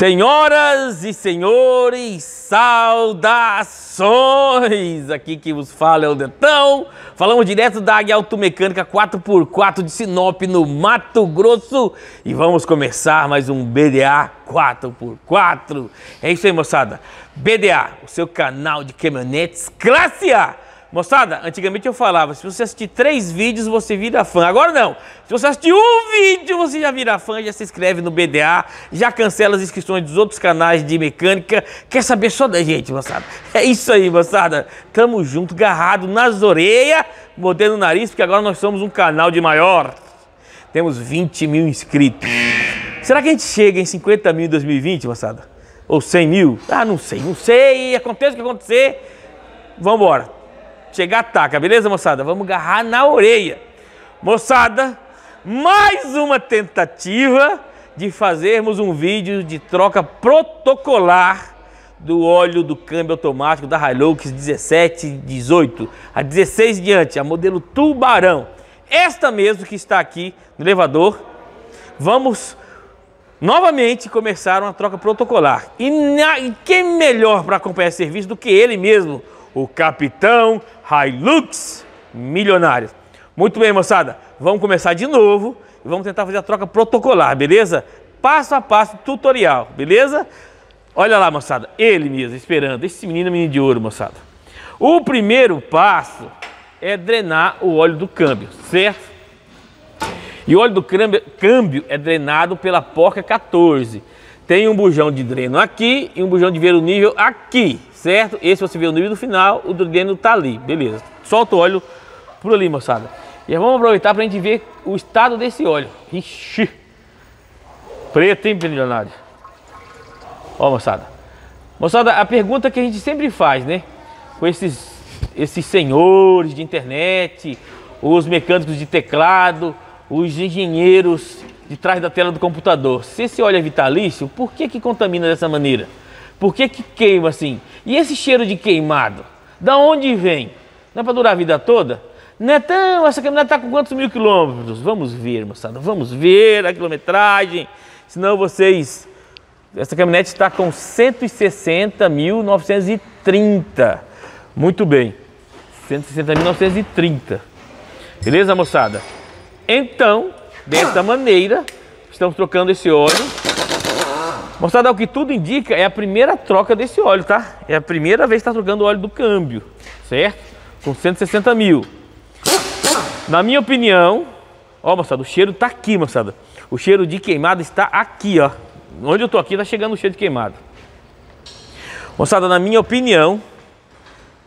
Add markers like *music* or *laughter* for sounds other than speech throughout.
Senhoras e senhores, saudações! Aqui que vos fala é o Detão. Falamos direto da Águia Automecânica 4x4 de Sinop, no Mato Grosso. E vamos começar mais um BDA 4x4. É isso aí, moçada. BDA, o seu canal de caminhonetes classe A. Moçada, antigamente eu falava, se você assistir três vídeos, você vira fã. Agora não. Se você assistir um vídeo, você já vira fã, já se inscreve no BDA, já cancela as inscrições dos outros canais de mecânica. Quer saber só da gente, moçada? *laughs* É isso aí, moçada. Tamo junto, garrado nas orelhas, mordendo o nariz, porque agora nós somos um canal de maior. Temos 20 mil inscritos. Será que a gente chega em 50 mil em 2020, moçada? Ou 100 mil? Ah, não sei, não sei. Aconteça o que acontecer. Vambora chegar taca, beleza, moçada? Vamos agarrar na orelha. Moçada, mais uma tentativa de fazermos um vídeo de troca protocolar do óleo do câmbio automático da Hilux 1718, a 16 diante, a modelo Tubarão. Esta mesmo que está aqui no elevador, vamos novamente começar uma troca protocolar. E, na, e quem melhor para acompanhar esse serviço do que ele mesmo, o capitão Hilux milionário. Muito bem, moçada, vamos começar de novo e vamos tentar fazer a troca protocolar, beleza? Passo a passo, tutorial, beleza? Olha lá, moçada, ele mesmo, esperando, esse menino é menino de ouro, moçada. O primeiro passo é drenar o óleo do câmbio, certo? E o óleo do câmbio é drenado pela porca 14. Tem um bujão de dreno aqui e um bujão de ver o nível aqui, certo? Esse você vê o nível no final, o dreno tá ali, beleza. Solta o óleo por ali, moçada. E vamos aproveitar para a gente ver o estado desse óleo. Ixi! Preto, hein, milionário? Ó, moçada. Moçada, a pergunta que a gente sempre faz, né? Com esses, esses senhores de internet, os mecânicos de teclado, os engenheiros de trás da tela do computador. Se esse óleo é vitalício, por que que contamina dessa maneira? Por que que queima assim? E esse cheiro de queimado? Da onde vem? Não é para durar a vida toda? Netão, essa caminhonete está com quantos mil quilômetros? Vamos ver, moçada, vamos ver a quilometragem. Senão vocês... Essa caminhonete está com 160.930. Muito bem. 160.930. Beleza, moçada? Então, dessa maneira, estamos trocando esse óleo. Moçada, o que tudo indica é a primeira troca desse óleo, tá? É a primeira vez que está trocando o óleo do câmbio, certo? Com 160 mil. Na minha opinião, ó, moçada, o cheiro tá aqui, moçada. O cheiro de queimado está aqui, ó. Onde eu tô aqui, tá chegando o cheiro de queimado. Moçada, na minha opinião,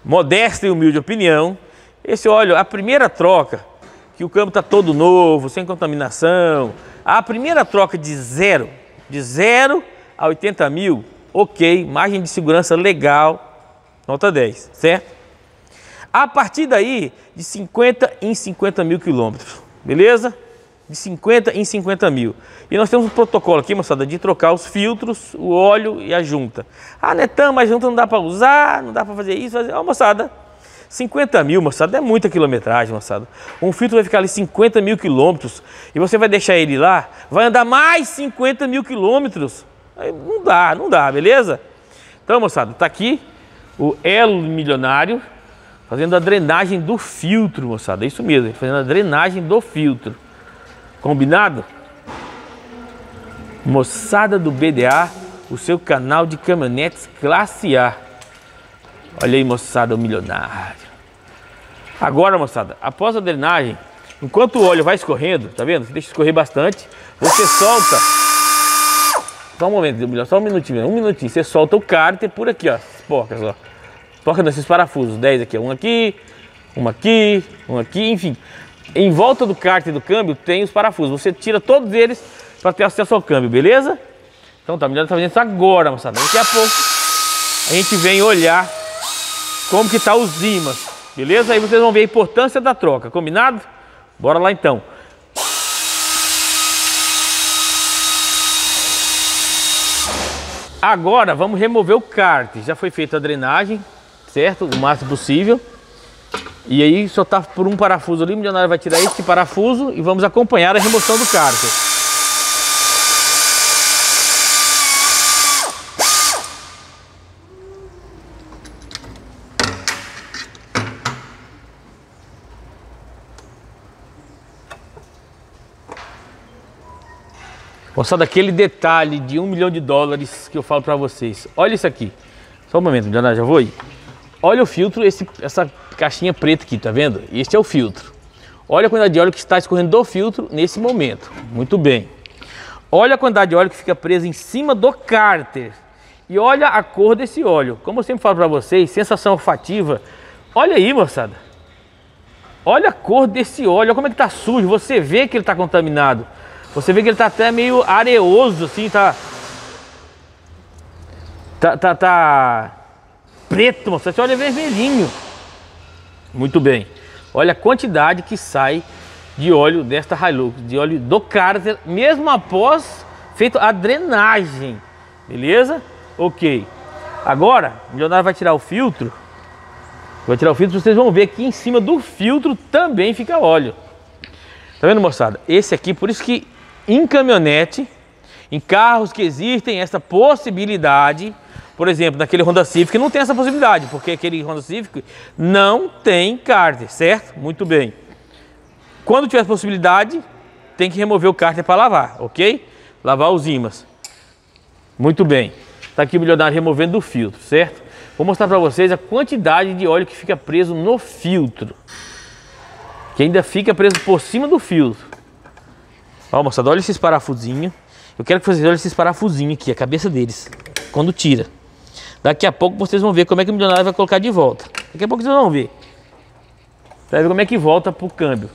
modesta e humilde opinião, esse óleo, a primeira troca, que o câmbio está todo novo, sem contaminação. A primeira troca de zero, de zero a 80 mil, ok, margem de segurança legal, nota 10, certo? A partir daí, de 50 em 50 mil quilômetros, beleza? De 50 em 50 mil. E nós temos um protocolo aqui, moçada, de trocar os filtros, o óleo e a junta. Ah, Netão, mas junta não dá para usar, não dá para fazer isso, fazer... Ó, moçada, 50 mil, moçada, é muita quilometragem, moçada. Um filtro vai ficar ali 50 mil quilômetros e você vai deixar ele lá, vai andar mais 50 mil quilômetros. Não dá, não dá, beleza? Então, moçada, tá aqui o Elo Milionário fazendo a drenagem do filtro, moçada. É isso mesmo, fazendo a drenagem do filtro. Combinado? Moçada do BDA, o seu canal de caminhonetes classe A. Olha aí, moçada, o milionário. Agora, moçada, após a drenagem, enquanto o óleo vai escorrendo, tá vendo? Você deixa escorrer bastante, você solta. Só um momento, só um minutinho, um minutinho. Você solta o cárter por aqui, ó. As porcas, ó. Porca desses parafusos, 10 aqui, um aqui, um aqui, um aqui, enfim. Em volta do cárter do câmbio tem os parafusos. Você tira todos eles para ter acesso ao câmbio, beleza? Então tá, melhor tá fazendo isso agora, moçada. Daqui a pouco a gente vem olhar como que tá os ímãs. Beleza? Aí vocês vão ver a importância da troca, combinado? Bora lá então. Agora vamos remover o kart. Já foi feita a drenagem, certo? O máximo possível. E aí só tá por um parafuso ali, o milionário vai tirar esse parafuso e vamos acompanhar a remoção do cárter. Moçada, aquele detalhe de um milhão de dólares que eu falo para vocês. Olha isso aqui. Só um momento, já vou aí. Olha o filtro, esse, essa caixinha preta aqui, tá vendo? Este é o filtro. Olha a quantidade de óleo que está escorrendo do filtro nesse momento. Muito bem. Olha a quantidade de óleo que fica presa em cima do cárter. E olha a cor desse óleo. Como eu sempre falo para vocês, sensação olfativa. Olha aí, moçada. Olha a cor desse óleo, olha como é que tá sujo. Você vê que ele está contaminado. Você vê que ele tá até meio areoso, assim, tá. Tá, tá, tá preto, moça. Você olha vermelhinho. Muito bem. Olha a quantidade que sai de óleo desta Hilux, de óleo do cárter, mesmo após feito a drenagem. Beleza? Ok. Agora, o milionário vai tirar o filtro. Vai tirar o filtro, vocês vão ver que em cima do filtro também fica óleo. Tá vendo, moçada? Esse aqui, por isso que em caminhonete, em carros que existem essa possibilidade, por exemplo, naquele Honda Civic não tem essa possibilidade, porque aquele Honda Civic não tem cárter, certo? Muito bem. Quando tiver possibilidade, tem que remover o cárter para lavar, ok? Lavar os ímãs. Muito bem. Está aqui o milionário removendo o filtro, certo? Vou mostrar para vocês a quantidade de óleo que fica preso no filtro. Que ainda fica preso por cima do filtro. Ó, moçada, olha esses parafusinhos. Eu quero que vocês olhem esses parafusinhos aqui, a cabeça deles, quando tira. Daqui a pouco vocês vão ver como é que o milionário vai colocar de volta. Daqui a pouco vocês vão ver. Vai ver como é que volta pro câmbio.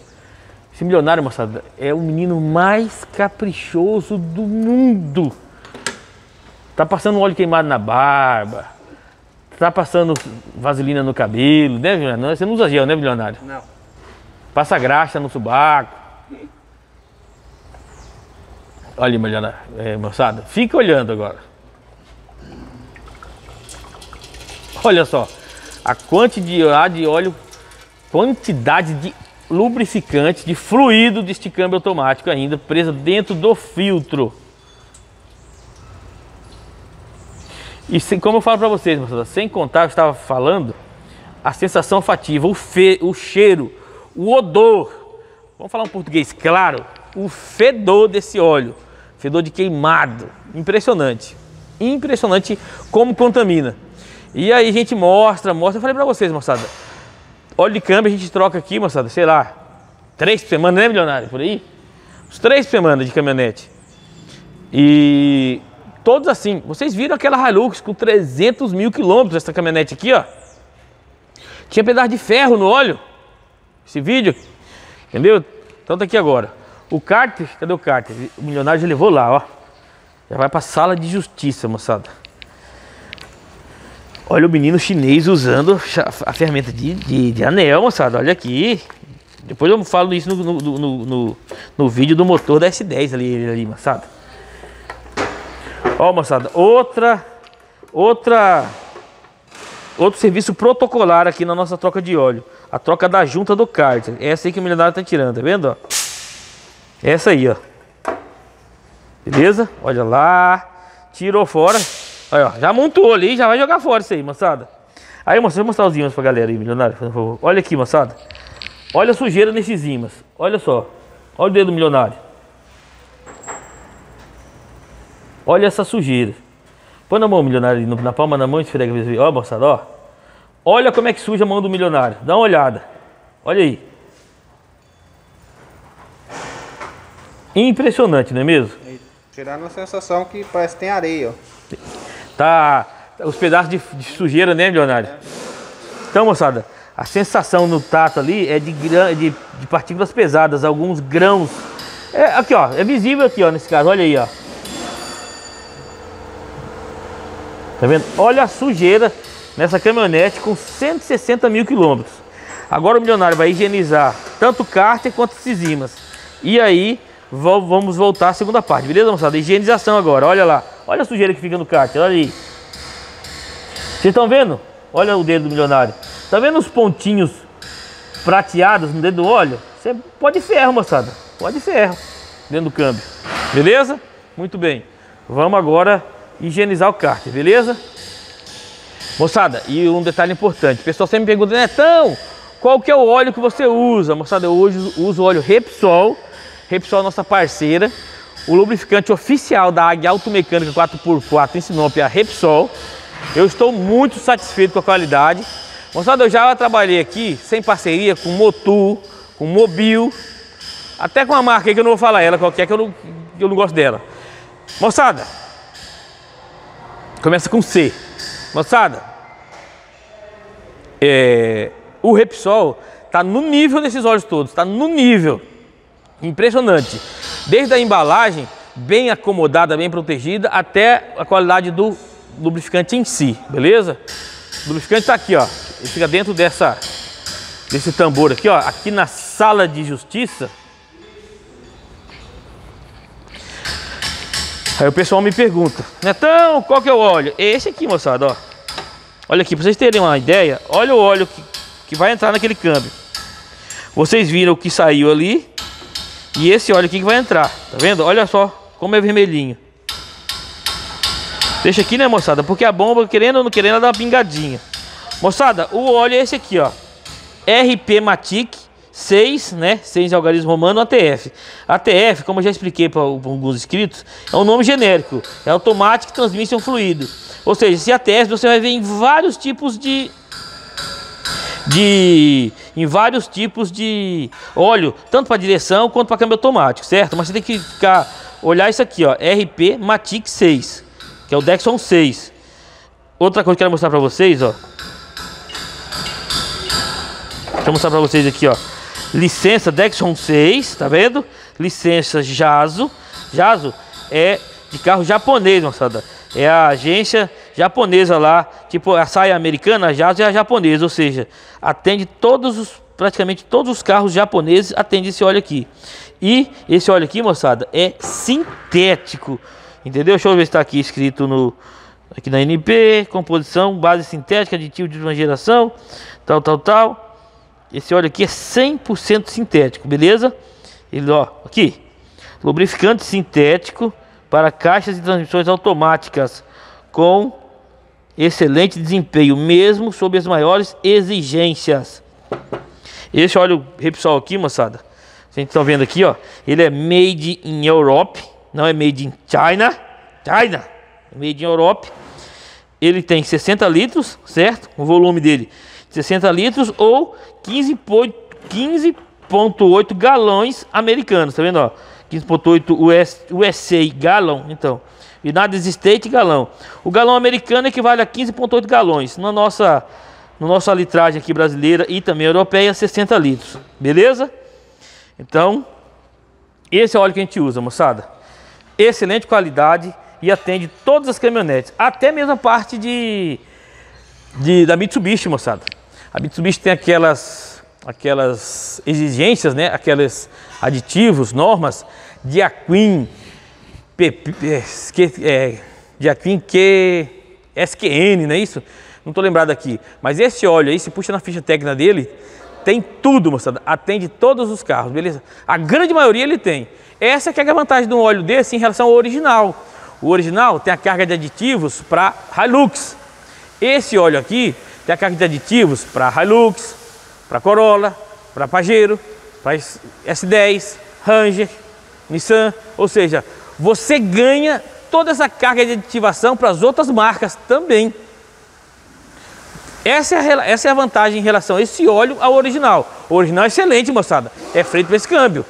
Esse milionário, moçada, é o menino mais caprichoso do mundo. Tá passando óleo queimado na barba. Tá passando vaselina no cabelo, né, milionário? Você não usa gel, né, milionário? Não. Passa graxa no subaco. Olha, Mariana, é, moçada, fica olhando agora. Olha só, a quantidade de óleo, quantidade de lubrificante, de fluido deste câmbio automático ainda presa dentro do filtro. E sem, como eu falo para vocês, moçada, sem contar, eu estava falando, a sensação fativa, o, fe, o cheiro, o odor. Vamos falar um português claro? O fedor desse óleo fedor de queimado. Impressionante. Impressionante como contamina. E aí a gente mostra, mostra. Eu falei pra vocês, moçada. Óleo de câmbio a gente troca aqui, moçada, sei lá, três por semana, né, milionário? Por aí? Uns três por semana de caminhonete. E todos assim. Vocês viram aquela Hilux com 300 mil quilômetros, essa caminhonete aqui, ó. Tinha pedaço de ferro no óleo. Esse vídeo, entendeu? Então tá aqui agora. O cárter, cadê o cárter? O milionário já levou lá, ó. Já vai pra sala de justiça, moçada. Olha o menino chinês usando a ferramenta de, de, de anel, moçada. Olha aqui. Depois eu falo isso no, no, no, no, no vídeo do motor da S10 ali, ali, moçada. Ó, moçada, outra, outra, outro serviço protocolar aqui na nossa troca de óleo. A troca da junta do cárter. Essa aí que o milionário tá tirando, tá vendo, ó? Essa aí, ó. Beleza? Olha lá. Tirou fora. Aí, ó. Já montou ali, já vai jogar fora isso aí, moçada. Aí, moçada, vou mostrar os ímãs pra galera aí, milionário, por favor. Olha aqui, moçada. Olha a sujeira nesses ímãs. Olha só. Olha o dedo do milionário. Olha essa sujeira. Põe na mão, milionário, na palma da mão esfrega. Ó, moçada, ó. Olha como é que suja a mão do milionário. Dá uma olhada. Olha aí. Impressionante, não é mesmo? Tirando a sensação que parece que tem areia, ó. Tá os pedaços de, de sujeira, né, milionário? Então, moçada, a sensação no tato ali é de, de, de partículas pesadas, alguns grãos. É, aqui, ó, é visível aqui, ó, nesse caso, olha aí, ó. Tá vendo? Olha a sujeira nessa caminhonete com 160 mil quilômetros. Agora o milionário vai higienizar tanto o cárter quanto esses imãs. E aí vamos voltar à segunda parte, beleza, moçada? Higienização agora, olha lá. Olha a sujeira que fica no cárter, olha aí. Vocês estão vendo? Olha o dedo do milionário. Tá vendo os pontinhos prateados no dedo do óleo? Você pode ferro, moçada. Pode ferro dentro do câmbio. Beleza? Muito bem. Vamos agora higienizar o cárter, beleza? Moçada, e um detalhe importante. O pessoal sempre pergunta, Netão, qual que é o óleo que você usa? Moçada, eu hoje uso óleo Repsol Repsol é nossa parceira. o lubrificante oficial da Águia Automecânica 4x4 em Sinop, a Repsol. Eu estou muito satisfeito com a qualidade. Moçada, eu já trabalhei aqui sem parceria com Motu, com Mobil, até com uma marca aí que eu não vou falar ela qualquer, que eu não, eu não gosto dela. Moçada, começa com C. Moçada, é, o Repsol está no nível desses óleos todos, está no nível. Impressionante. Desde a embalagem, bem acomodada, bem protegida, até a qualidade do lubrificante em si, beleza? O lubrificante está aqui, ó. Ele fica dentro dessa, desse tambor aqui, ó. Aqui na sala de justiça. Aí o pessoal me pergunta, Netão, qual que é o óleo? Esse aqui, moçada, ó. Olha aqui, para vocês terem uma ideia, olha o óleo que, que vai entrar naquele câmbio. Vocês viram o que saiu ali e esse óleo aqui que vai entrar, tá vendo? Olha só como é vermelhinho. Deixa aqui, né, moçada? Porque a bomba, querendo ou não querendo, ela dá uma pingadinha. Moçada, o óleo é esse aqui, ó. RP Matic 6, né? 6 algarismo romano ATF. ATF, como eu já expliquei para alguns inscritos, é um nome genérico. É Automatic Transmission Fluido. Ou seja, esse ATF você vai ver em vários tipos de de em vários tipos de óleo, tanto para direção quanto para câmbio automático, certo? Mas você tem que ficar olhar isso aqui, ó, RP Matic 6, que é o Dexon 6. Outra coisa que eu quero mostrar para vocês, ó. Deixa eu mostrar para vocês aqui, ó. Licença Dexon 6, tá vendo? Licença Jaso. Jaso é de carro japonês, moçada. É a agência japonesa lá, tipo a saia americana, a Jaso é a japonesa, ou seja, atende todos os, praticamente todos os carros japoneses atende esse óleo aqui. E esse óleo aqui, moçada, é sintético, entendeu? Deixa eu ver se está aqui escrito no aqui na NP, composição, base sintética, aditivo de última geração, tal, tal, tal. Esse óleo aqui é 100% sintético, beleza? Ele, ó, aqui, lubrificante sintético para caixas de transmissões automáticas com excelente desempenho, mesmo sob as maiores exigências. Esse óleo Repsol aqui, moçada, a gente está vendo aqui, ó, ele é made in Europe, não é made in China, China, é made in Europe. Ele tem 60 litros, certo? O volume dele 60 litros ou 15,8 15 galões americanos, tá vendo, ó? 15.8 US, USA galão, então. United States galão. O galão americano equivale a 15.8 galões. Na nossa, na nossa litragem aqui brasileira e também europeia, 60 litros. Beleza? Então, esse é o óleo que a gente usa, moçada. Excelente qualidade e atende todas as caminhonetes. Até mesmo a parte de, de da Mitsubishi, moçada. A Mitsubishi tem aquelas, aquelas exigências, né? Aqueles aditivos, normas de Aquin, é, de Aquin que SQN, não é isso? Não estou lembrado aqui. Mas esse óleo aí, se puxa na ficha técnica dele, tem tudo, moçada. Atende todos os carros, beleza? A grande maioria ele tem. Essa que é a vantagem de um óleo desse em relação ao original. O original tem a carga de aditivos para Hilux. Esse óleo aqui tem a carga de aditivos para Hilux, para Corolla, para Pajero, para S10, Ranger, Nissan, ou seja, você ganha toda essa carga de aditivação para as outras marcas também. Essa é, a, essa é a vantagem em relação a esse óleo ao original. O original é excelente, moçada. É feito para esse câmbio.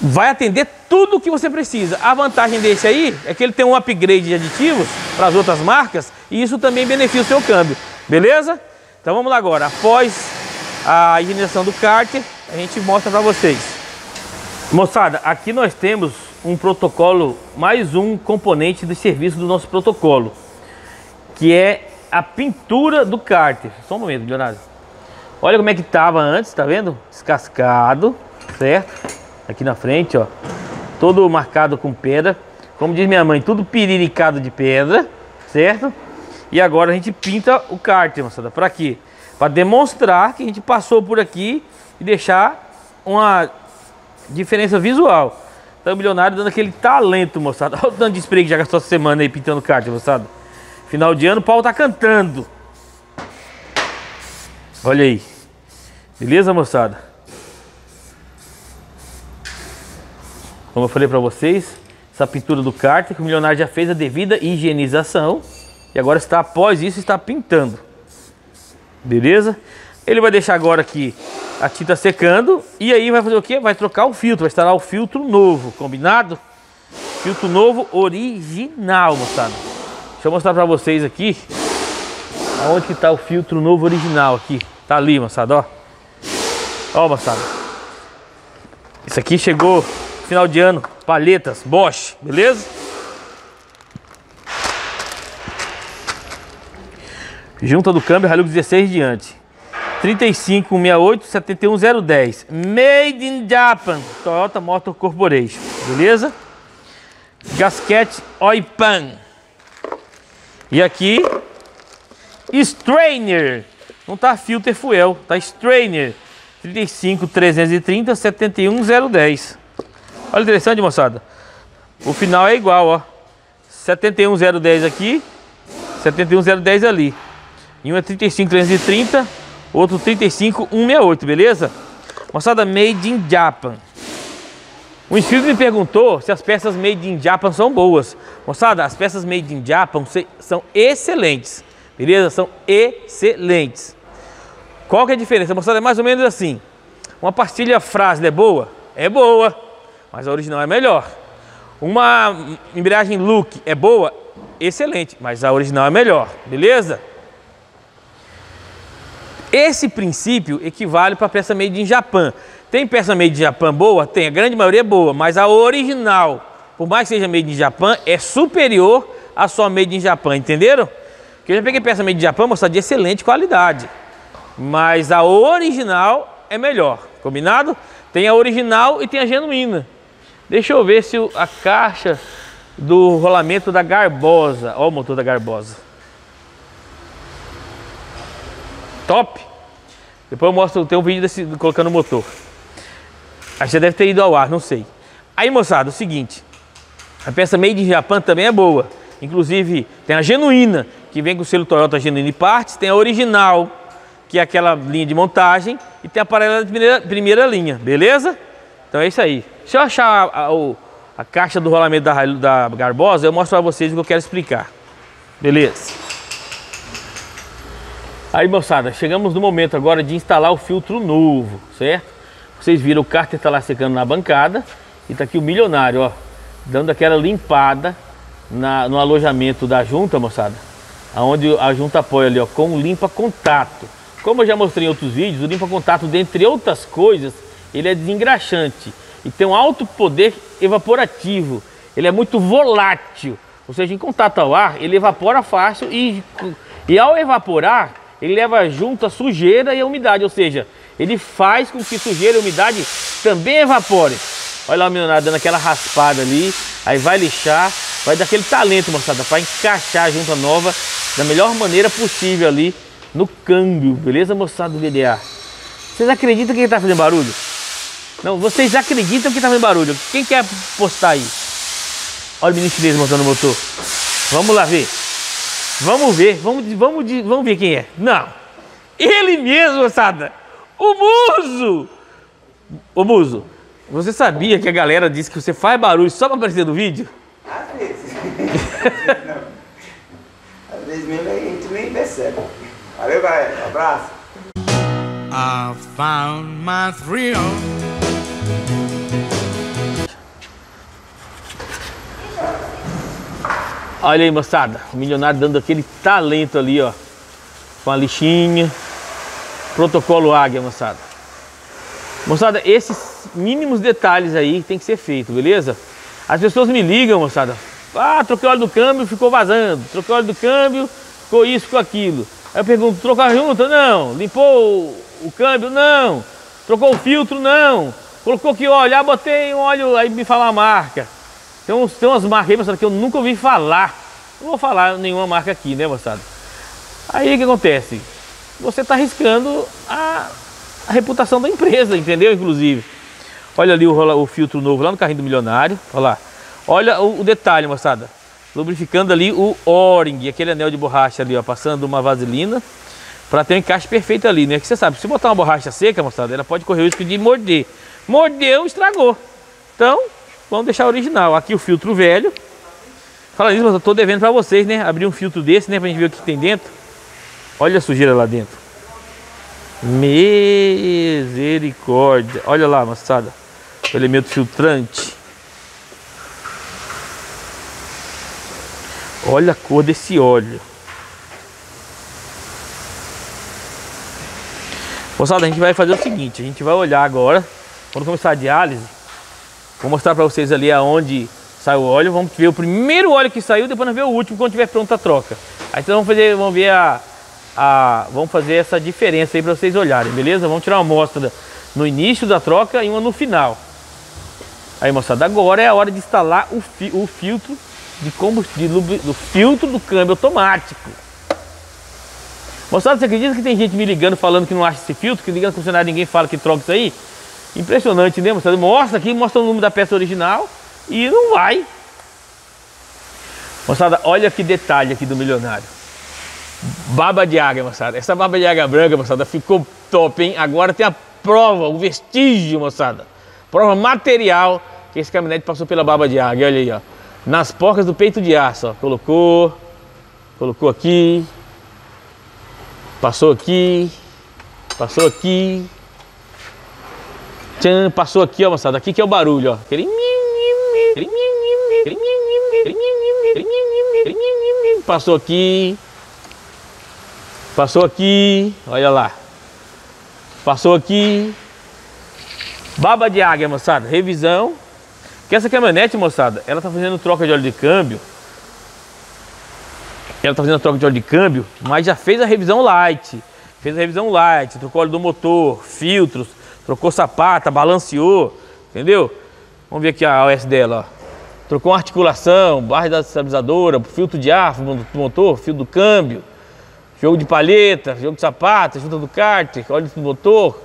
Vai atender tudo o que você precisa. A vantagem desse aí é que ele tem um upgrade de aditivos para as outras marcas e isso também beneficia o seu câmbio. Beleza? Então vamos lá agora. Após a higienização do cárter, a gente mostra para vocês. Moçada, aqui nós temos um protocolo, mais um componente de serviço do nosso protocolo, que é a pintura do cárter. Só um momento, Leonardo. Olha como é que estava antes, tá vendo? Descascado, certo? Aqui na frente, ó. Todo marcado com pedra. Como diz minha mãe, tudo piriricado de pedra, certo? E agora a gente pinta o cárter, moçada. Para quê? Para demonstrar que a gente passou por aqui e deixar uma diferença visual. O milionário dando aquele talento, moçada. *laughs* Olha o tanto de spray que já gastou essa semana aí pintando kart, moçada. Final de ano, o pau tá cantando. Olha aí. Beleza, moçada? Como eu falei para vocês, essa pintura do cárter que o milionário já fez a devida higienização e agora está após isso está pintando. Beleza? Ele vai deixar agora aqui a tinta secando e aí vai fazer o que? Vai trocar o filtro, vai instalar o filtro novo, combinado? Filtro novo original, moçada. Deixa eu mostrar para vocês aqui aonde que tá o filtro novo original aqui. Tá ali, moçada, ó. Ó, moçada. Isso aqui chegou final de ano, palhetas, Bosch, beleza? Junta do câmbio Hilux 16 diante. 3568 71010. Made in Japan. Toyota Motor Corporation. Beleza? Gasquete Oipan. E aqui Strainer. Não tá filter fuel, tá Strainer. 35 330 71010. Olha interessante, moçada. O final é igual, ó. 71010 aqui, 71010 ali. E um é 35330, outro 35168, beleza? Moçada, made in Japan. O inscrito me perguntou se as peças made in Japan são boas. Moçada, as peças made in Japan são excelentes, beleza? São excelentes. Qual que é a diferença? Moçada, é mais ou menos assim. Uma pastilha Frasle é boa? É boa, mas a original é melhor. Uma embreagem Look é boa? Excelente, mas a original é melhor, beleza? Esse princípio equivale para a peça made in Japan. Tem peça made in Japan boa? Tem, a grande maioria é boa, mas a original, por mais que seja made in Japan, é superior à sua made in Japan, entenderam? Porque eu já peguei peça made in Japan, mostrada de excelente qualidade, mas a original é melhor, combinado? Tem a original e tem a genuína. Deixa eu ver se a caixa do rolamento da Garbosa, ó o motor da Garbosa. Top. Depois eu mostro, tem um vídeo desse, colocando o motor. Que já deve ter ido ao ar, não sei. Aí, moçada, o seguinte. A peça Made in Japan também é boa. Inclusive, tem a genuína, que vem com o selo Toyota Genuine Parts. Tem a original, que é aquela linha de montagem. E tem a paralela de primeira, primeira linha, beleza? Então é isso aí. Se eu achar a, a, a caixa do rolamento da, da Garbosa, eu mostro para vocês o que eu quero explicar. Beleza? Aí moçada, chegamos no momento agora de instalar o filtro novo, certo? Vocês viram o cárter está lá secando na bancada e tá aqui o milionário, ó, dando aquela limpada na, no alojamento da junta, moçada, aonde a junta apoia ali, ó, com limpa contato. Como eu já mostrei em outros vídeos, o limpa contato, dentre outras coisas, ele é desengraxante e tem um alto poder evaporativo. Ele é muito volátil, ou seja, em contato ao ar, ele evapora fácil e, e ao evaporar, ele leva junto a sujeira e a umidade, ou seja, ele faz com que sujeira e umidade também evapore. Olha lá o milionário dando aquela raspada ali, aí vai lixar, vai dar aquele talento, moçada, para encaixar a junta nova da melhor maneira possível ali no câmbio, beleza, moçada do VDA? Vocês acreditam que ele está fazendo barulho? Não, vocês acreditam que está fazendo barulho? Quem quer postar aí? Olha o menino chinês montando o motor. Vamos lá ver. Vamos ver, vamos, vamos, vamos ver quem é. Não, ele mesmo, moçada. O Muso. Ô Muso, você sabia que a galera disse que você faz barulho só para aparecer no vídeo? Às vezes. *laughs* Às vezes mesmo a gente nem percebe. Valeu, galera. Um abraço. I found my thrill. Olha aí, moçada, o milionário dando aquele talento ali, ó. Com a lixinha. Protocolo Águia, moçada. Moçada, esses mínimos detalhes aí tem que ser feito, beleza? As pessoas me ligam, moçada. Ah, troquei o óleo do câmbio, ficou vazando. Troquei o óleo do câmbio, ficou isso, ficou aquilo. Aí eu pergunto, trocou a junta? Não. Limpou o câmbio? Não. Trocou o filtro? Não. Colocou que óleo? Ah, botei um óleo, aí me fala a marca. Tem, uns, tem umas marcas aí, moçada, que eu nunca ouvi falar. Não vou falar nenhuma marca aqui, né, moçada? Aí o que acontece? Você está arriscando a, a, reputação da empresa, entendeu? Inclusive. Olha ali o, o, filtro novo lá no carrinho do milionário. Olha lá. Olha o, o detalhe, moçada. Lubrificando ali o O-ring, aquele anel de borracha ali, ó, passando uma vaselina para ter um encaixe perfeito ali, né? Que você sabe, se botar uma borracha seca, moçada, ela pode correr o risco de morder. Mordeu, estragou. Então, vamos deixar original. Aqui o filtro velho. Fala nisso, mas eu tô devendo para vocês, né? Abrir um filtro desse, né? Pra gente ver o que tem dentro. Olha a sujeira lá dentro. Misericórdia. Olha lá, moçada. O elemento filtrante. Olha a cor desse óleo. Moçada, a gente vai fazer o seguinte, a gente vai olhar agora, quando começar a diálise, vou mostrar para vocês ali aonde sai o óleo, vamos ver o primeiro óleo que saiu, depois nós ver o último quando tiver pronta a troca. Aí então vamos fazer, vamos ver a, a vamos fazer essa diferença aí para vocês olharem, beleza? Vamos tirar uma amostra no início da troca e uma no final. Aí moçada, agora é a hora de instalar o, fi, o filtro de combustível, do filtro do câmbio automático. Moçada, você acredita que tem gente me ligando falando que não acha esse filtro, que ligando funcionário ninguém fala que troca isso aí? Impressionante, né, moçada? Mostra aqui, mostra o número da peça original e não vai. Moçada, olha que detalhe aqui do milionário. Baba de água, moçada. Essa baba de água branca, moçada, ficou top, hein? Agora tem a prova, o vestígio, moçada. Prova material que esse caminhonete passou pela baba de água. Olha aí, ó. Nas porcas do peito de aço, ó. Colocou, colocou aqui, Passou aqui. Passou aqui. Tchan, passou aqui, ó, moçada. Aqui que é o barulho, ó. Aquele... Passou aqui. Passou aqui. Olha lá. Passou aqui. Baba de águia, moçada. Revisão. Que essa caminhonete, moçada, ela tá fazendo troca de óleo de câmbio ela está fazendo troca de óleo de câmbio, mas já fez a revisão light. Fez a revisão light, trocou óleo do motor, filtros, trocou sapata, balanceou, entendeu? Vamos ver aqui a OS dela, ó. Trocou uma articulação, barra da estabilizadora, filtro de ar do motor, fio do câmbio, jogo de palheta, jogo de sapata, junta do cárter, óleo do motor,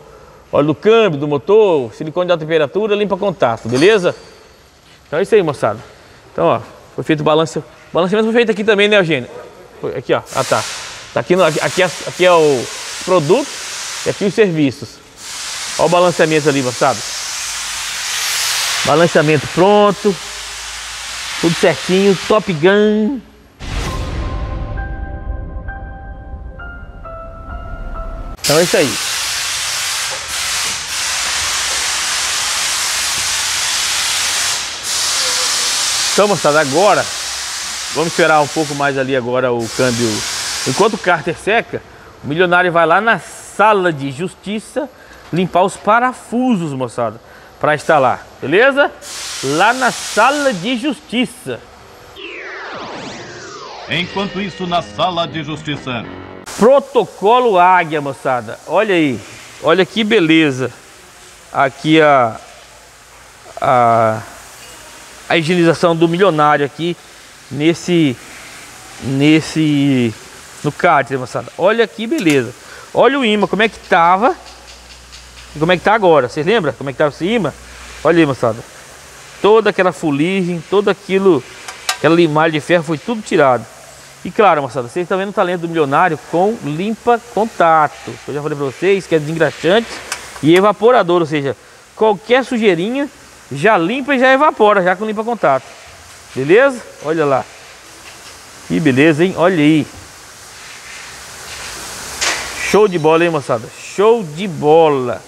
óleo do câmbio do motor, silicone de alta temperatura, limpa contato, beleza? Então é isso aí, moçada. Então, ó, foi feito o balanceamento. O balanceamento foi feito aqui também, né, Eugênio? Aqui, ó. Ah, tá. tá aqui, aqui, aqui, é, aqui é o produto e aqui os serviços. Olha o balanceamento ali, moçada. Balanceamento pronto. Tudo certinho. Top Gun. Então é isso aí. Então, moçada, agora Vamos esperar um pouco mais ali agora o câmbio. Enquanto o cárter seca, o milionário vai lá na sala de justiça limpar os parafusos, moçada, para instalar, beleza? Lá na sala de justiça. Enquanto isso, na sala de justiça. Protocolo Águia, moçada. Olha aí. Olha que beleza. Aqui a, a, a higienização do milionário aqui nesse nesse no cárter, moçada. Olha que beleza. Olha o imã, como é que tava e como é que tá agora. Vocês lembram como é que tava esse imã? Olha aí, moçada. Toda aquela fuligem, todo aquilo, aquela limalha de ferro foi tudo tirado. E claro, moçada, vocês estão vendo o talento do milionário com limpa contato. Eu já falei para vocês que é desengraxante e evaporador, ou seja, qualquer sujeirinha já limpa e já evapora, já com limpa contato. Beleza? Olha lá. Que beleza, hein? Olha aí. Show de bola, hein, moçada? Show de bola.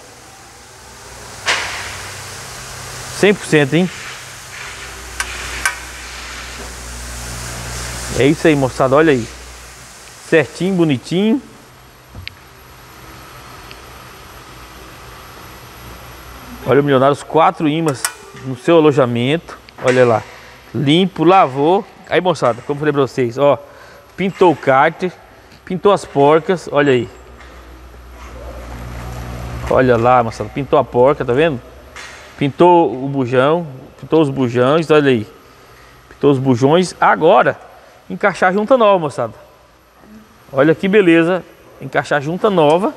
100%, hein? É isso aí, moçada. Olha aí. Certinho, bonitinho. Olha o milionário, os quatro imãs no seu alojamento. Olha lá limpo, lavou. Aí, moçada, como falei pra vocês, ó, pintou o cárter, pintou as porcas, olha aí. Olha lá, moçada, pintou a porca, tá vendo? Pintou o bujão, pintou os bujões, olha aí. Pintou os bujões. Agora, encaixar junta nova, moçada. Olha que beleza, encaixar junta nova.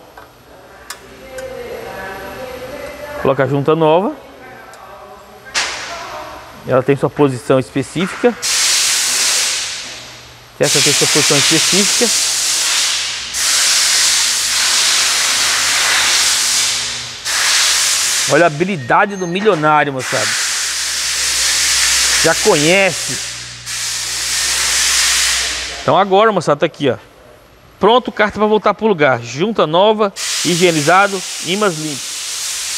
Coloca a junta nova. Ela tem sua posição específica. Essa tem sua posição específica. Olha a habilidade do milionário, moçada. Já conhece. Então agora, moçada, tá aqui, ó. Pronto, carta para voltar pro lugar. Junta nova, higienizado, imãs limpas.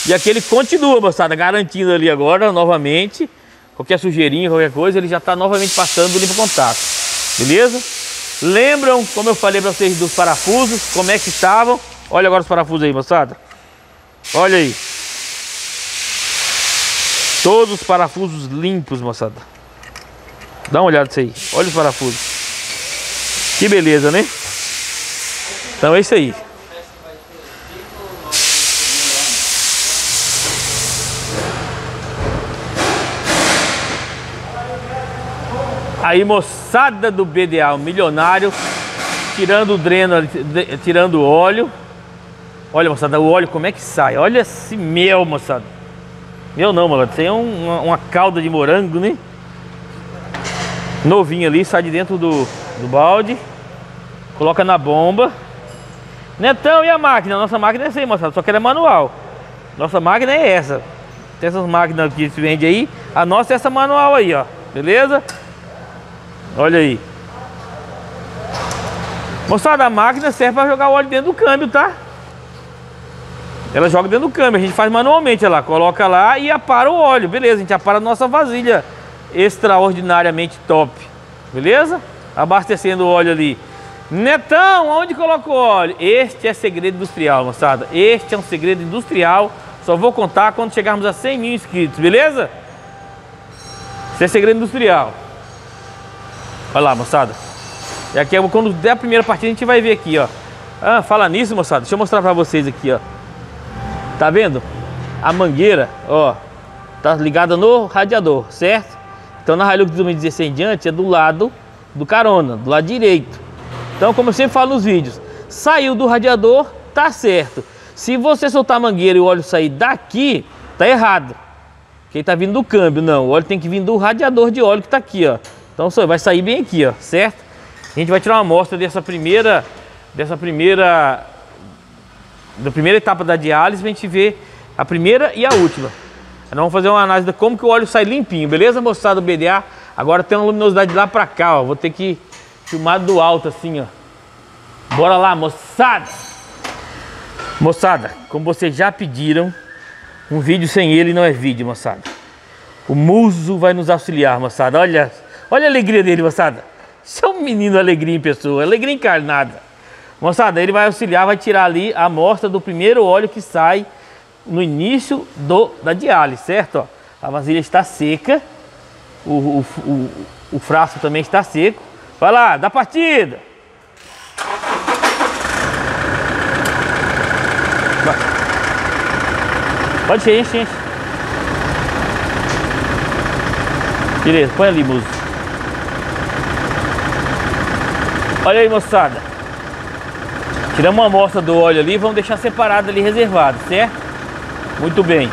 E aquele continua, moçada, garantindo ali agora, novamente. Qualquer sujeirinha, qualquer coisa, ele já está novamente passando o limpo contato. Beleza? Lembram, como eu falei para vocês, dos parafusos, como é que estavam? Olha agora os parafusos aí, moçada. Olha aí. Todos os parafusos limpos, moçada. Dá uma olhada nisso aí. Olha os parafusos. Que beleza, né? Então é isso aí. Aí, moçada do BDA, o milionário, tirando o dreno, tirando o óleo. Olha, moçada, o óleo como é que sai? Olha esse mel, moçada. Meu não, moçada, tem uma, uma calda de morango, né? Novinho ali, sai de dentro do, do balde. Coloca na bomba. Netão, e a máquina? Nossa máquina é essa aí, moçada, só que ela é manual. Nossa máquina é essa. Tem essas máquinas que se vende aí. A nossa é essa manual aí, ó. Beleza? Olha aí. Moçada, a máquina serve para jogar o óleo dentro do câmbio, tá? Ela joga dentro do câmbio, a gente faz manualmente, ela coloca lá e apara o óleo. Beleza, a gente apara a nossa vasilha extraordinariamente top. Beleza? Abastecendo o óleo ali. Netão, onde coloca o óleo? Este é segredo industrial, moçada. Este é um segredo industrial. Só vou contar quando chegarmos a 100 mil inscritos, beleza? Isso é segredo industrial. Olha lá, moçada. E aqui, é quando der a primeira partida, a gente vai ver aqui, ó. Ah, fala nisso, moçada. Deixa eu mostrar pra vocês aqui, ó. Tá vendo? A mangueira, ó. Tá ligada no radiador, certo? Então na Hilux 2016 em diante é do lado do carona, do lado direito. Então, como eu sempre falo nos vídeos, saiu do radiador, tá certo. Se você soltar a mangueira e o óleo sair daqui, tá errado. Porque tá vindo do câmbio, não. O óleo tem que vir do radiador de óleo que tá aqui, ó. Então vai sair bem aqui, ó, certo? A gente vai tirar uma amostra dessa primeira, dessa primeira, da primeira etapa da diálise pra gente ver a primeira e a última. Nós vamos fazer uma análise de como que o óleo sai limpinho, beleza, moçada do BDA? Agora tem uma luminosidade lá pra cá, ó. Vou ter que filmar do alto assim, ó. Bora lá, moçada! Moçada, como vocês já pediram, um vídeo sem ele não é vídeo, moçada. O muso vai nos auxiliar, moçada. Olha Olha a alegria dele, moçada. Isso é um menino alegria em pessoa, alegria encarnada. Moçada, ele vai auxiliar, vai tirar ali a amostra do primeiro óleo que sai no início do, da diálise, certo? Ó, a vasilha está seca, o, o, o, o frasco também está seco. Vai lá, dá partida! Pode encher, enche, enche. Beleza, põe ali, música. Olha aí, moçada. Tiramos uma amostra do óleo ali, vamos deixar separado ali, reservado, certo? Muito bem.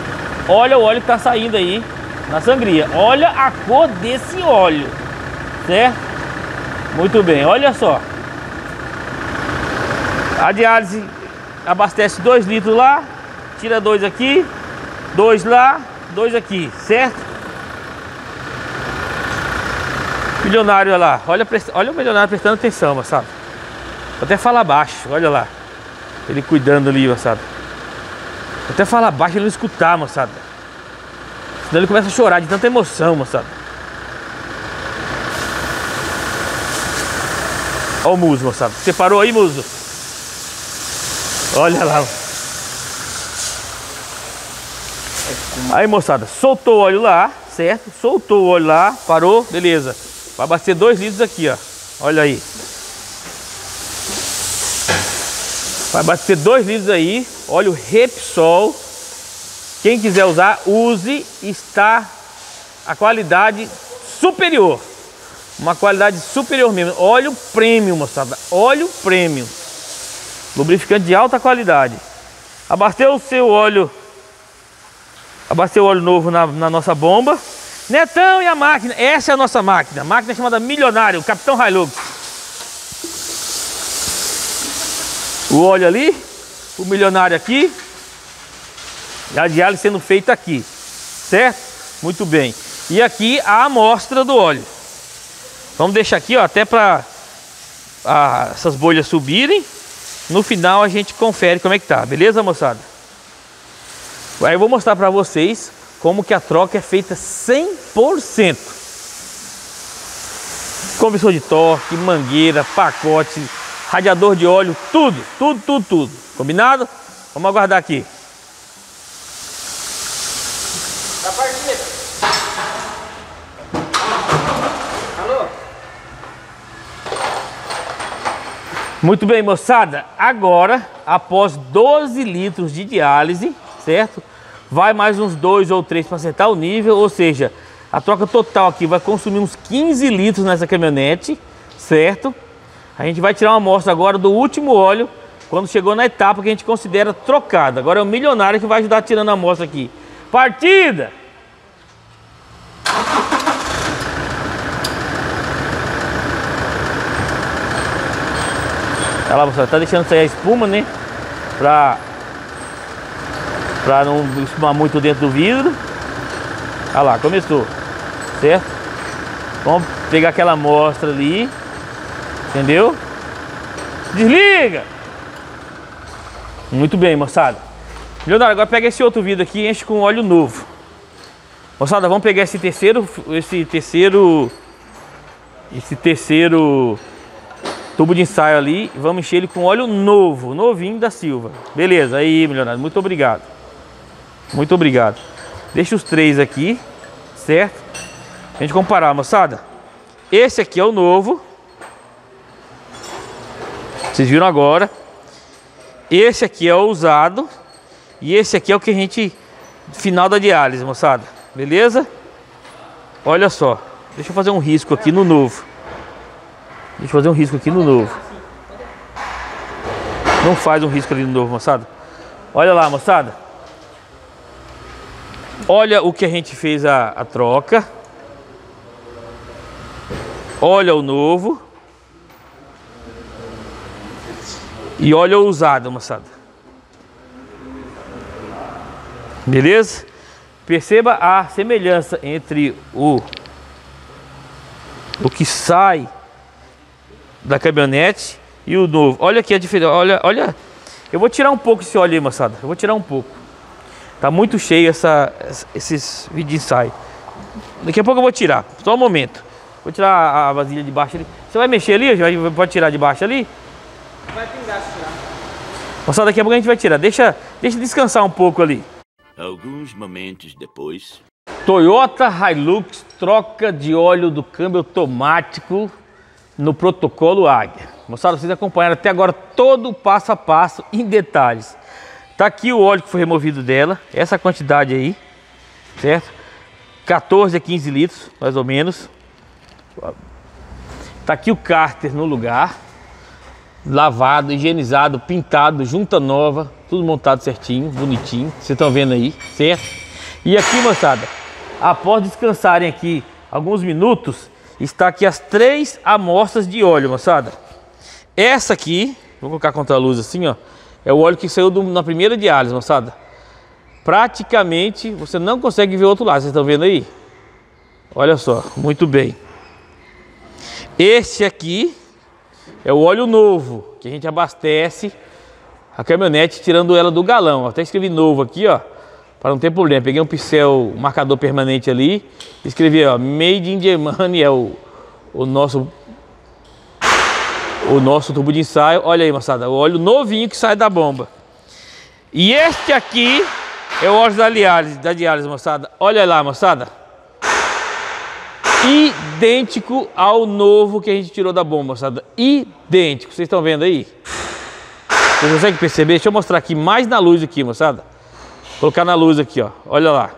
Olha o óleo que está saindo aí na sangria. Olha a cor desse óleo, certo? Muito bem, olha só. A diálise abastece 2 litros lá, tira dois aqui, dois lá, dois aqui, certo? Milionário, olha lá. Olha, olha o milionário prestando atenção, moçada. Vou até falar baixo, olha lá. Ele cuidando ali, moçada. Vou até falar baixo ele não escutar, moçada. Senão ele começa a chorar de tanta emoção, moçada. Olha o muso, moçada. Você parou aí, muso? Olha lá. Aí, moçada, soltou o óleo lá, certo? Soltou o óleo lá, parou, beleza. Vai abastecer 2 litros aqui, ó. Olha aí. Vai abastecer 2 litros aí. Olha o Repsol. Quem quiser usar, use. Está a qualidade superior. Uma qualidade superior mesmo. Óleo premium, moçada. Óleo premium. Lubrificante de alta qualidade. Abasteceu o seu óleo. Abasteceu o óleo novo na, na nossa bomba. Netão e a máquina. Essa é a nossa máquina. A máquina chamada Milionário, Capitão Hilux. O óleo ali, o milionário aqui. E a diálise sendo feita aqui. Certo? Muito bem. E aqui a amostra do óleo. Vamos deixar aqui, ó, até para essas bolhas subirem. No final a gente confere como é que tá, beleza, moçada? Aí eu vou mostrar para vocês como que a troca é feita 100%. Conversor de torque, mangueira, pacote, radiador de óleo, tudo, tudo, tudo, tudo. Combinado? Vamos aguardar aqui. Da partida. Alô? Muito bem, moçada. Agora, após 12 litros de diálise, certo? Vai mais uns 2 ou 3 para acertar o nível, ou seja, a troca total aqui vai consumir uns 15 litros nessa caminhonete, certo? A gente vai tirar uma amostra agora do último óleo, quando chegou na etapa que a gente considera trocada. Agora é o milionário que vai ajudar tirando a amostra aqui. Partida! Olha lá, moçada, tá deixando sair a espuma, né? Pra, pra não espumar muito dentro do vidro. Olha lá, começou. Certo? Vamos pegar aquela amostra ali. Entendeu? Desliga! Muito bem, moçada. Leonardo, agora pega esse outro vidro aqui e enche com óleo novo. Moçada, vamos pegar esse terceiro, esse terceiro, esse terceiro tubo de ensaio ali e vamos encher ele com óleo novo, novinho da Silva. Beleza, aí, milionário, muito obrigado. Muito obrigado. Deixa os três aqui, certo? A gente comparar, moçada. Esse aqui é o novo. Vocês viram agora. Esse aqui é o usado. E esse aqui é o que a gente... Final da diálise, moçada. Beleza? Olha só. Deixa eu fazer um risco aqui no novo. Deixa eu fazer um risco aqui no novo. Não faz um risco ali no novo, moçada. Olha lá, moçada. Olha o que a gente fez a, a troca. Olha o novo. E olha o usado, moçada. Beleza? Perceba a semelhança entre o o que sai da caminhonete e o novo. Olha aqui a diferença. Olha, olha. Eu vou tirar um pouco esse óleo aí, moçada. Eu vou tirar um pouco. Tá muito cheio essa, esses vídeos de ensaio. Daqui a pouco eu vou tirar. Só um momento. Vou tirar a vasilha de baixo ali. Você vai mexer ali? Pode tirar de baixo ali? Vai pingar se tirar. Moçada, daqui a pouco a gente vai tirar. Deixa, deixa descansar um pouco ali. Alguns momentos depois. Toyota Hilux troca de óleo do câmbio automático no protocolo Águia. Moçada, vocês acompanharam até agora todo o passo a passo em detalhes. Tá aqui o óleo que foi removido dela, essa quantidade aí, certo? 14 a 15 litros, mais ou menos. Tá aqui o cárter no lugar, lavado, higienizado, pintado, junta nova, tudo montado certinho, bonitinho. Vocês estão vendo aí, certo? E aqui, moçada, após descansarem aqui alguns minutos, está aqui as três amostras de óleo, moçada. Essa aqui, vou colocar contra a luz assim, ó, é o óleo que saiu do, na primeira diálise, moçada. Praticamente você não consegue ver o outro lado, vocês estão vendo aí? Olha só, muito bem. Este aqui é o óleo novo que a gente abastece a caminhonete tirando ela do galão. Até escrevi novo aqui, ó, para não ter problema. Peguei um pincel, um marcador permanente ali, escrevi, ó, Made in Germany é o, o nosso o nosso tubo de ensaio. Olha aí, moçada, o óleo novinho que sai da bomba. E este aqui é o óleo da diálise, da diálise, moçada. Olha lá, moçada. Idêntico ao novo que a gente tirou da bomba, moçada. Idêntico. Vocês estão vendo aí? Vocês conseguem perceber? Deixa eu mostrar aqui mais na luz aqui, moçada. Colocar na luz aqui, ó. Olha lá.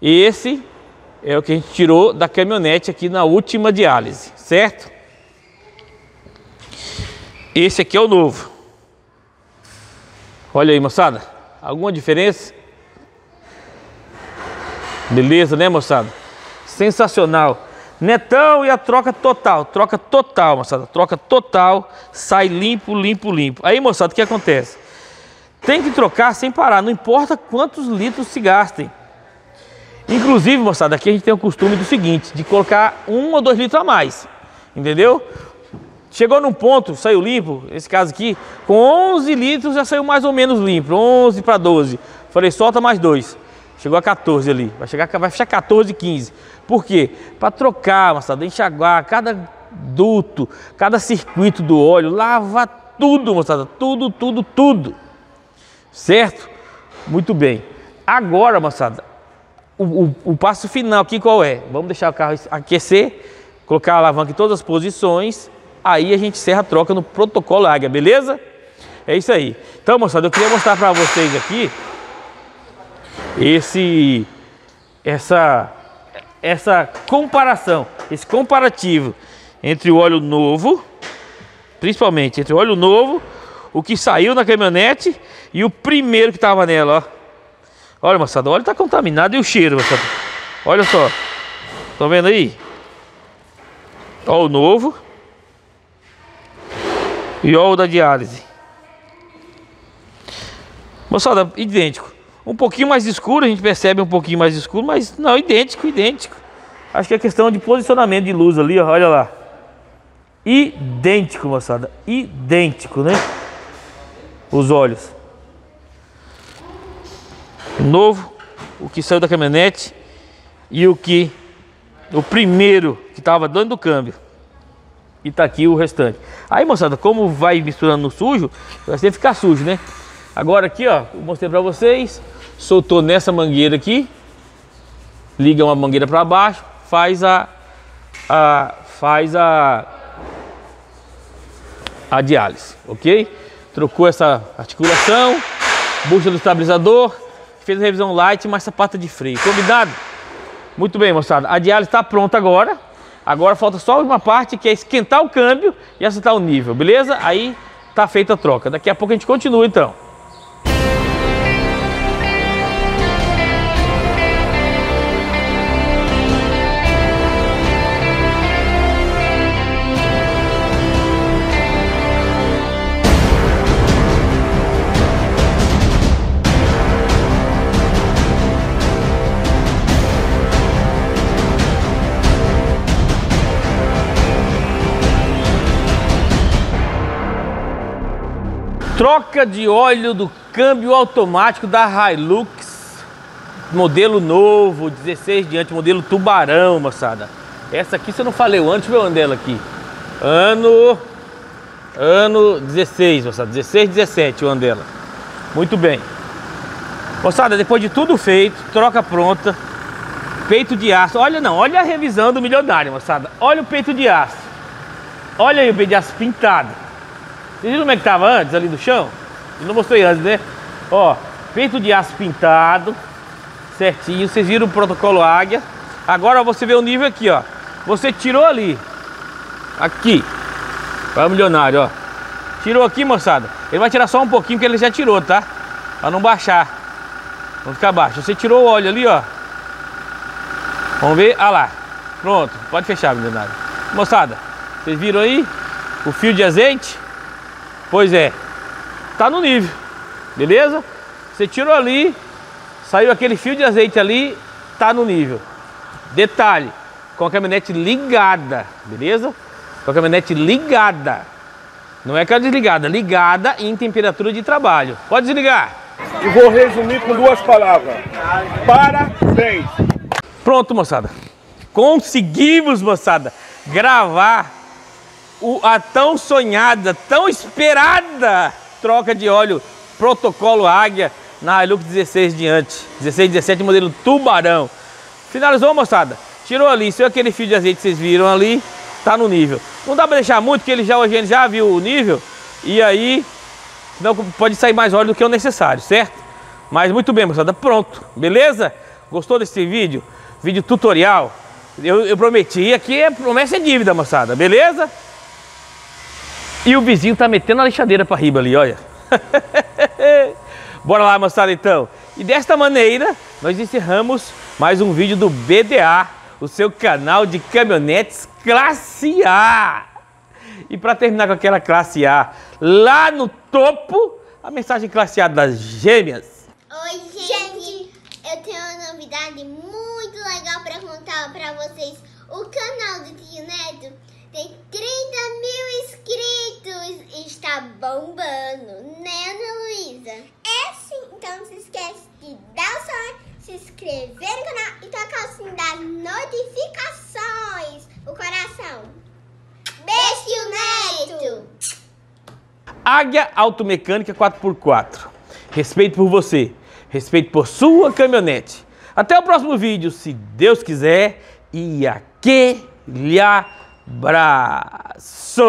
Esse é o que a gente tirou da caminhonete aqui na última diálise, certo? Esse aqui é o novo. Olha aí, moçada. Alguma diferença? Beleza, né, moçada? Sensacional. Netão e a troca total. Troca total, moçada. Troca total. Sai limpo, limpo, limpo. Aí, moçada, o que acontece? Tem que trocar sem parar. Não importa quantos litros se gastem. Inclusive, moçada, aqui a gente tem o costume do seguinte, de colocar um ou dois litros a mais, entendeu? Chegou num ponto, saiu limpo, esse caso aqui, com 11 litros já saiu mais ou menos limpo, 11 para 12. Falei, solta mais dois. Chegou a 14 ali, vai, chegar, vai fechar 14, 15. Por quê? Para trocar, moçada, enxaguar cada duto, cada circuito do óleo, lava tudo, moçada, tudo, tudo, tudo. Certo? Muito bem. Agora, moçada, o, o, o, passo final aqui qual é? Vamos deixar o carro aquecer, colocar a alavanca em todas as posições, aí a gente encerra a troca no protocolo Águia, beleza? É isso aí. Então, moçada, eu queria mostrar para vocês aqui esse essa essa comparação, esse comparativo entre o óleo novo, principalmente entre o óleo novo, o que saiu na caminhonete e o primeiro que estava nela, ó. Olha, moçada, o óleo está contaminado e o cheiro, moçada. Olha só. Estão vendo aí? Ó o novo. E ó o da diálise. Moçada, idêntico. Um pouquinho mais escuro, a gente percebe um pouquinho mais escuro, mas não, idêntico, idêntico. Acho que é questão de posicionamento de luz ali, ó, olha lá. Idêntico, moçada. Idêntico, né? Os olhos novo, o que saiu da caminhonete e o que o primeiro que estava dando do câmbio. E tá aqui o restante. Aí, moçada, como vai misturando no sujo, vai sempre ficar sujo, né? Agora aqui, ó, eu mostrei para vocês, soltou nessa mangueira aqui, liga uma mangueira para baixo, faz a, a faz a a diálise, ok? Trocou essa articulação, bucha do estabilizador, fez a revisão light, mas sapata de freio. Combinado? Muito bem, moçada. A diálise está pronta agora. Agora falta só uma parte que é esquentar o câmbio e acertar o nível, beleza? Aí tá feita a troca. Daqui a pouco a gente continua então. Troca de óleo do câmbio automático da Hilux, modelo novo, 16 diante, modelo tubarão, moçada. Essa aqui, se eu não falei antes, meu andela aqui. Ano, ano 16, moçada, 16, 17 o andela. Muito bem. Moçada, depois de tudo feito, troca pronta, peito de aço. Olha não, olha a revisão do milionário, moçada. Olha o peito de aço. Olha aí o peito de aço pintado. Vocês viram como é que tava antes ali do chão? Eu não mostrei antes, né? Ó, peito de aço pintado, certinho. Vocês viram o protocolo águia. Agora você vê o nível aqui, ó. Você tirou ali. Aqui. Para o milionário, ó. Tirou aqui, moçada. Ele vai tirar só um pouquinho, porque ele já tirou, tá? Para não baixar. Não ficar baixo. Você tirou o óleo ali, ó. Vamos ver. Ah lá. Pronto. Pode fechar, milionário. Moçada, vocês viram aí? O fio de azeite. Pois é, tá no nível, beleza? Você tirou ali, saiu aquele fio de azeite ali, tá no nível. Detalhe, com a caminhonete ligada, beleza? Com a caminhonete ligada. Não é aquela desligada, ligada em temperatura de trabalho. Pode desligar. E vou resumir com duas palavras. Parabéns. Pronto, moçada. Conseguimos, moçada, gravar a tão sonhada, tão esperada troca de óleo protocolo Águia na Hilux 16 diante, 16, 17 modelo Tubarão. Finalizou, moçada? Tirou ali, se aquele fio de azeite que vocês viram ali, tá no nível. Não dá para deixar muito, porque ele já, a gente já viu o nível, e aí não pode sair mais óleo do que o necessário, certo? Mas muito bem, moçada, pronto, beleza? Gostou desse vídeo? Vídeo tutorial? Eu, eu prometi, aqui é promessa é dívida, moçada, beleza? E o vizinho tá metendo a lixadeira para riba ali, olha. *laughs* Bora lá, moçada, então. E desta maneira, nós encerramos mais um vídeo do BDA, o seu canal de caminhonetes classe A. E para terminar com aquela classe A, lá no topo, a mensagem classe A das gêmeas. Oi, gente. Eu tenho uma novidade muito falar pra vocês, o canal do Tio Neto tem 30 mil inscritos e está bombando, né, Ana Luísa? É sim, então não se esquece de dar o seu like, se inscrever no canal e tocar o sininho das notificações, o coração. Beijo, Neto! Águia Automecânica 4x4. Respeito por você, respeito por sua caminhonete. Até o próximo vídeo, se Deus quiser, e aquele abraço! Braço!